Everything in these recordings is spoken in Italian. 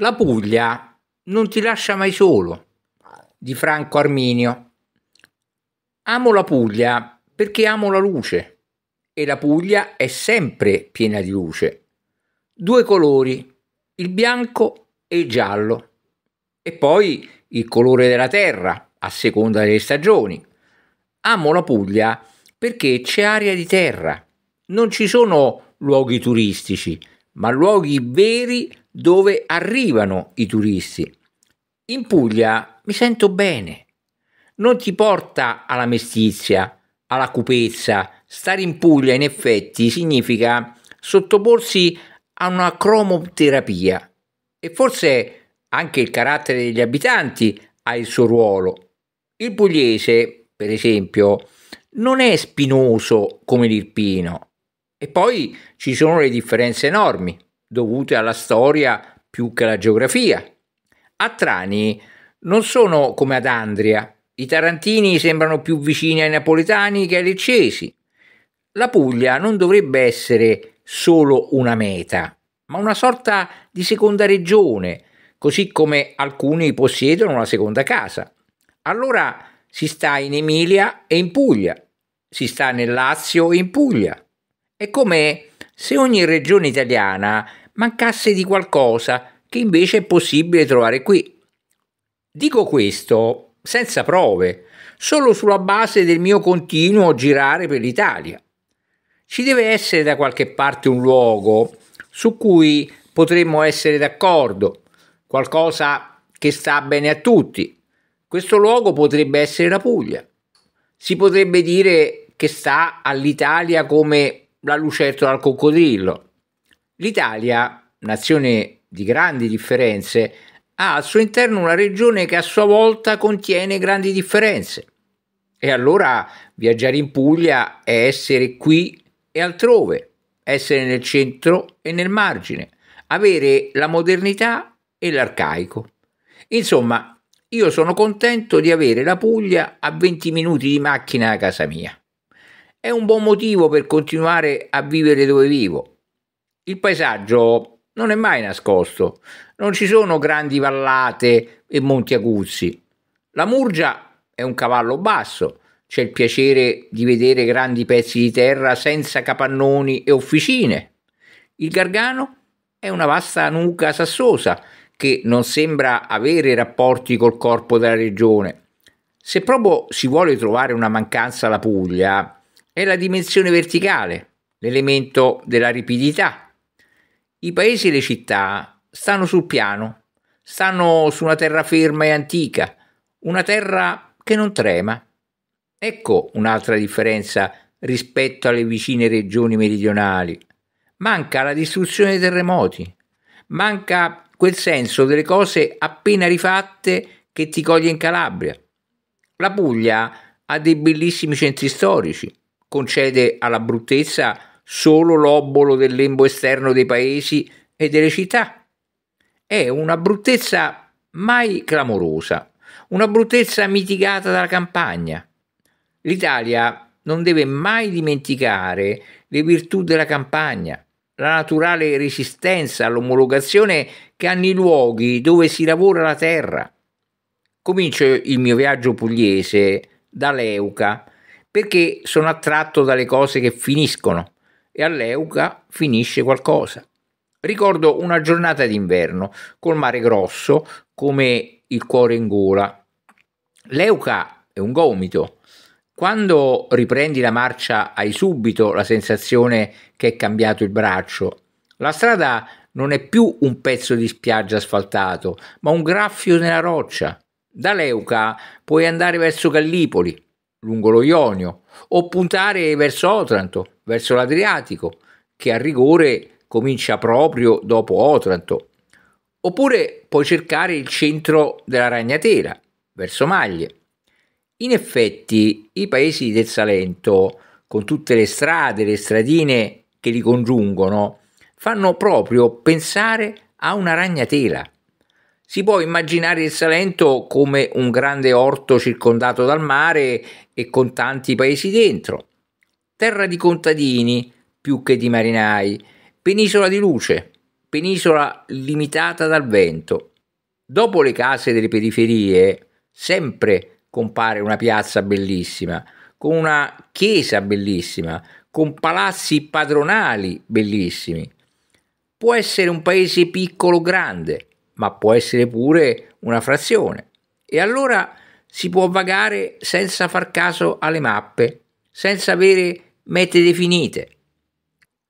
La Puglia non ti lascia mai solo. Di Franco Arminio. Amo la Puglia perché amo la luce e la Puglia è sempre piena di luce. Due colori, il bianco e il giallo. E poi il colore della terra, a seconda delle stagioni. Amo la Puglia perché c'è aria di terra. Non ci sono luoghi turistici, ma luoghi veri dove arrivano i turisti. In Puglia mi sento bene. Non ti porta alla mestizia, alla cupezza. Stare in Puglia in effetti significa sottoporsi a una cromoterapia e forse anche il carattere degli abitanti ha il suo ruolo. Il pugliese, per esempio, non è spinoso come l'irpino. E poi ci sono le differenze enormi dovute alla storia più che alla geografia. A Trani non sono come ad Andria. I tarantini sembrano più vicini ai napoletani che ai leccesi. La Puglia non dovrebbe essere solo una meta, ma una sorta di seconda regione, così come alcuni possiedono una seconda casa. Allora si sta in Emilia e in Puglia, si sta nel Lazio e in Puglia. È come se ogni regione italiana mancasse di qualcosa che invece è possibile trovare qui. Dico questo senza prove, solo sulla base del mio continuo girare per l'Italia. Ci deve essere da qualche parte un luogo su cui potremmo essere d'accordo, qualcosa che sta bene a tutti. Questo luogo potrebbe essere la Puglia. Si potrebbe dire che sta all'Italia come la lucertola al coccodrillo. L'Italia, nazione di grandi differenze, ha al suo interno una regione che a sua volta contiene grandi differenze. E allora viaggiare in Puglia è essere qui e altrove, essere nel centro e nel margine, avere la modernità e l'arcaico. Insomma, io sono contento di avere la Puglia a 20 minuti di macchina a casa mia. È un buon motivo per continuare a vivere dove vivo il paesaggio non è mai nascosto, non ci sono grandi vallate e monti aguzzi. La Murgia è un cavallo basso, c'è il piacere di vedere grandi pezzi di terra senza capannoni e officine. Il Gargano è una vasta nuca sassosa che non sembra avere rapporti col corpo della regione. Se proprio si vuole trovare una mancanza alla Puglia, è la dimensione verticale, l'elemento della ripidità i paesi e le città stanno sul piano, stanno su una terraferma e antica, una terra che non trema. Ecco un'altra differenza rispetto alle vicine regioni meridionali. Manca la distruzione dei terremoti, manca quel senso delle cose appena rifatte che ti coglie in Calabria. La Puglia ha dei bellissimi centri storici, concede alla bruttezza solo l'obolo del lembo esterno dei paesi e delle città. È una bruttezza mai clamorosa, una bruttezza mitigata dalla campagna. L'Italia non deve mai dimenticare le virtù della campagna, la naturale resistenza all'omologazione che hanno i luoghi dove si lavora la terra. Comincio il mio viaggio pugliese da Leuca perché sono attratto dalle cose che finiscono, e all'Euca finisce qualcosa. Ricordo una giornata d'inverno col mare grosso come il cuore in gola. L'Euca è un gomito. Quando riprendi la marcia hai subito la sensazione che è cambiato il braccio. La strada non è più un pezzo di spiaggia asfaltato, ma un graffio nella roccia. Da Leuca puoi andare verso Gallipoli, lungo lo Ionio, o puntare verso Otranto, verso l'Adriatico, che a rigore comincia proprio dopo Otranto. Oppure puoi cercare il centro della Ragnatela, verso Maglie. In effetti, i paesi del Salento, con tutte le strade, le stradine che li congiungono, fanno proprio pensare a una ragnatela. Si può immaginare il Salento come un grande orto circondato dal mare e con tanti paesi dentro. Terra di contadini più che di marinai, penisola di luce, penisola limitata dal vento. Dopo le case delle periferie, sempre compare una piazza bellissima, con una chiesa bellissima, con palazzi padronali bellissimi. Può essere un paese piccolo o grande, ma può essere pure una frazione. E allora si può vagare senza far caso alle mappe, senza avere mete definite.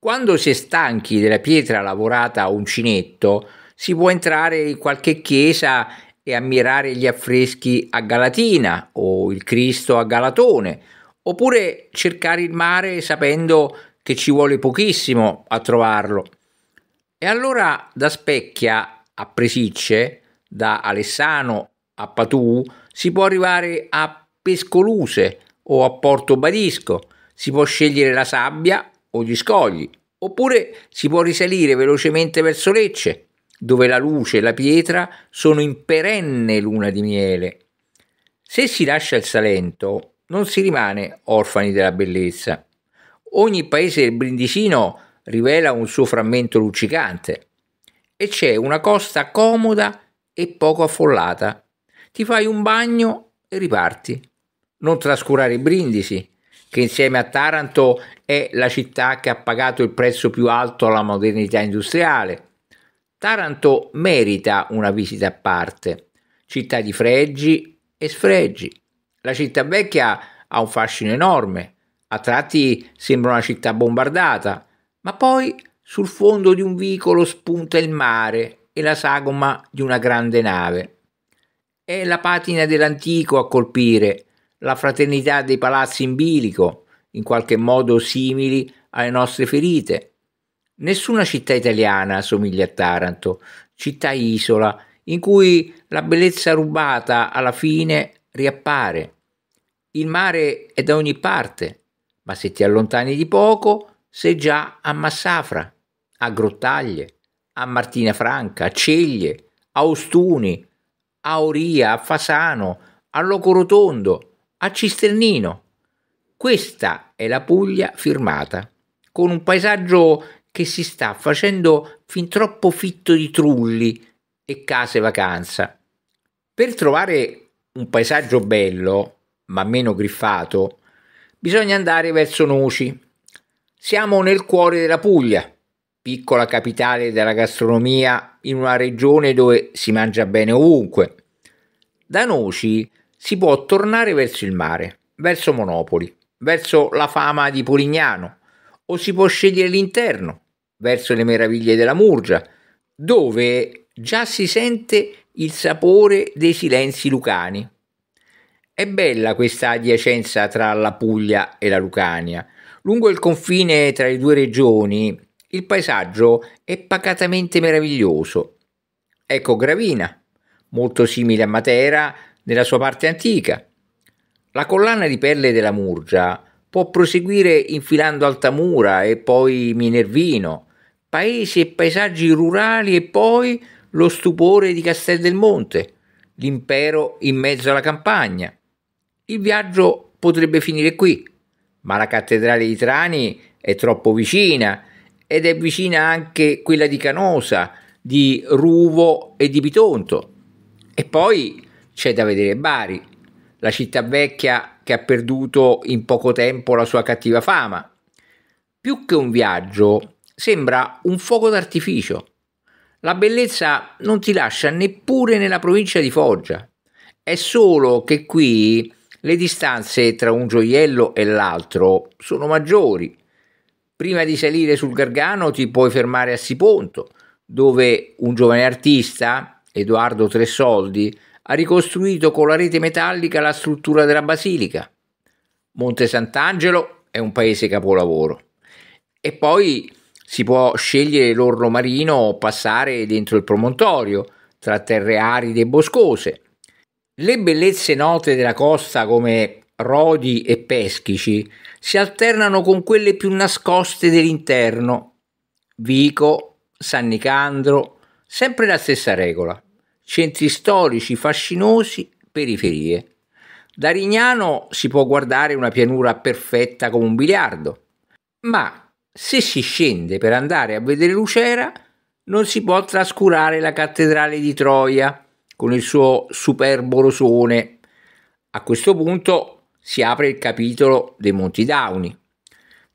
Quando si è stanchi della pietra lavorata a uncinetto, si può entrare in qualche chiesa e ammirare gli affreschi a Galatina o il Cristo a Galatone, oppure cercare il mare sapendo che ci vuole pochissimo a trovarlo. E allora da Specchia a Presicce, da Alessano a Patù, si può arrivare a Pescoluse o a Porto Badisco, si può scegliere la sabbia o gli scogli, oppure si può risalire velocemente verso Lecce, dove la luce e la pietra sono in perenne luna di miele. Se si lascia il Salento, non si rimane orfani della bellezza. Ogni paese del Brindisino rivela un suo frammento luccicante e c'è una costa comoda e poco affollata. Ti fai un bagno e riparti. Non trascurare Brindisi, che insieme a Taranto è la città che ha pagato il prezzo più alto alla modernità industriale. Taranto merita una visita a parte, città di fregi e sfregi. La città vecchia ha un fascino enorme, a tratti sembra una città bombardata, ma poi sul fondo di un vicolo spunta il mare e la sagoma di una grande nave. È la patina dell'antico a colpire, la fraternità dei palazzi in bilico, in qualche modo simili alle nostre ferite. Nessuna città italiana somiglia a Taranto, città isola, in cui la bellezza rubata alla fine riappare. Il mare è da ogni parte, ma se ti allontani di poco sei già a Massafra, a Grottaglie, a Martina Franca, a Ceglie, a Ostuni, a Oria, a Fasano, a Locorotondo, a Cisternino. Questa è la Puglia firmata, con un paesaggio che si sta facendo fin troppo fitto di trulli e case vacanza. Per trovare un paesaggio bello ma meno griffato, bisogna andare verso Noci. Siamo nel cuore della Puglia, piccola capitale della gastronomia in una regione dove si mangia bene ovunque. Da Noci si può tornare verso il mare, verso Monopoli, verso la fama di Polignano, o si può scegliere l'interno, verso le meraviglie della Murgia, dove già si sente il sapore dei silenzi lucani. È bella questa adiacenza tra la Puglia e la Lucania. Lungo il confine tra le due regioni il paesaggio è pacatamente meraviglioso. Ecco Gravina, molto simile a Matera nella sua parte antica. La collana di perle della Murgia può proseguire infilando Altamura e poi Minervino, paesi e paesaggi rurali e poi lo stupore di Castel del Monte, l'impero in mezzo alla campagna. Il viaggio potrebbe finire qui, ma la cattedrale di Trani è troppo vicina ed è vicina anche quella di Canosa, di Ruvo e di Bitonto. E poi c'è da vedere Bari, la città vecchia che ha perduto in poco tempo la sua cattiva fama. Più che un viaggio, sembra un fuoco d'artificio. La bellezza non ti lascia neppure nella provincia di Foggia. È solo che qui le distanze tra un gioiello e l'altro sono maggiori. Prima di salire sul Gargano ti puoi fermare a Siponto, dove un giovane artista, Edoardo Tressoldi, ha ricostruito con la rete metallica la struttura della basilica. Monte Sant'Angelo è un paese capolavoro. E poi si può scegliere l'orlo marino o passare dentro il promontorio, tra terre aride e boscose. Le bellezze note della costa come Rodi e Peschici si alternano con quelle più nascoste dell'interno. Vico, San Nicandro, sempre la stessa regola. Centri storici fascinosi, periferie. Da Rignano si può guardare una pianura perfetta come un biliardo, ma se si scende per andare a vedere Lucera non si può trascurare la cattedrale di Troia con il suo superbo rosone. A questo punto si apre il capitolo dei Monti Dauni.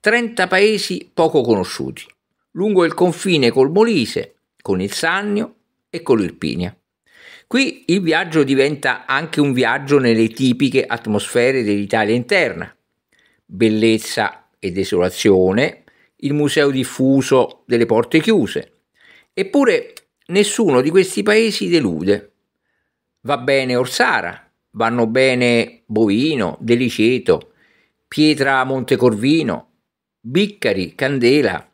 30 paesi poco conosciuti, lungo il confine col Molise, con il Sannio e con l'Irpinia. Qui il viaggio diventa anche un viaggio nelle tipiche atmosfere dell'Italia interna. Bellezza e desolazione, il museo diffuso delle porte chiuse. Eppure nessuno di questi paesi delude. Va bene Orsara, vanno bene Bovino, Deliceto, Pietra Montecorvino, Biccari, Candela,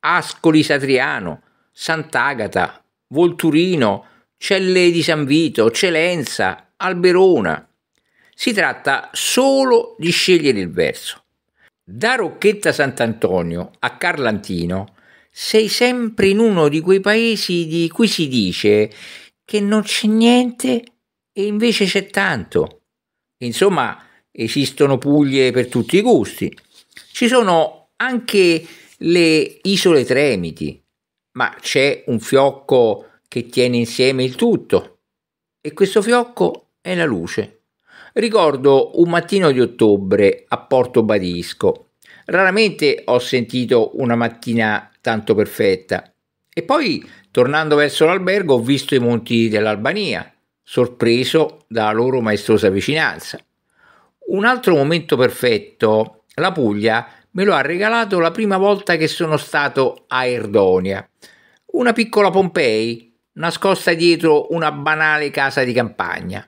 Ascoli Satriano, Sant'Agata, Volturino, Celle di San Vito, Celenza, Alberona. Si tratta solo di scegliere il verso. Da Rocchetta Sant'Antonio a Carlantino sei sempre in uno di quei paesi di cui si dice che non c'è niente e invece c'è tanto. Insomma, esistono Puglie per tutti i gusti. Ci sono anche le isole Tremiti, ma c'è un fiocco che tiene insieme il tutto. E questo fiocco è la luce. Ricordo un mattino di ottobre a Porto Badisco. Raramente ho sentito una mattina tanto perfetta. E poi, tornando verso l'albergo, ho visto i monti dell'Albania, sorpreso dalla loro maestosa vicinanza. Un altro momento perfetto, la Puglia me lo ha regalato la prima volta che sono stato a Erdonia, una piccola Pompei nascosta dietro una banale casa di campagna.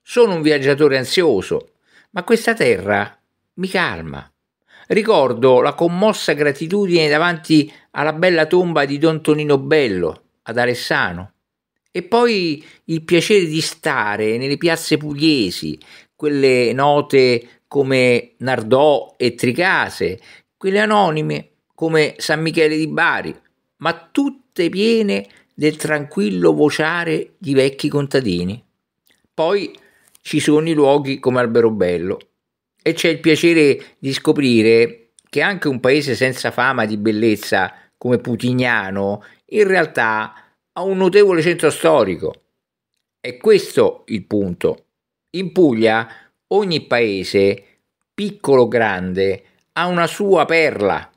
Sono un viaggiatore ansioso, ma questa terra mi calma. Ricordo la commossa gratitudine davanti alla bella tomba di Don Tonino Bello ad Alessano e poi il piacere di stare nelle piazze pugliesi, quelle note come Nardò e Tricase, quelle anonime come San Michele di Bari, ma tutte piene del tranquillo vociare di vecchi contadini. Poi ci sono i luoghi come Alberobello e c'è il piacere di scoprire che anche un paese senza fama di bellezza come Putignano in realtà ha un notevole centro storico. È questo il punto. In Puglia ogni paese, piccolo o grande, ha una sua perla.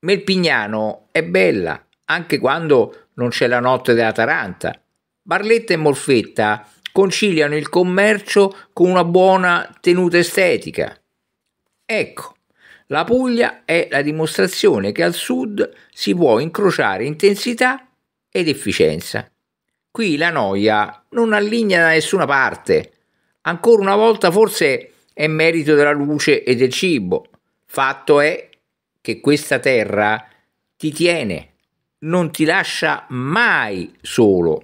Melpignano è bella anche quando non c'è la notte della Taranta. Barletta e Molfetta conciliano il commercio con una buona tenuta estetica. Ecco, la Puglia è la dimostrazione che al sud si può incrociare intensità ed efficienza. Qui la noia non allinea da nessuna parte. Ancora una volta forse è merito della luce e del cibo. Fatto è che questa terra ti tiene non ti lascia mai solo.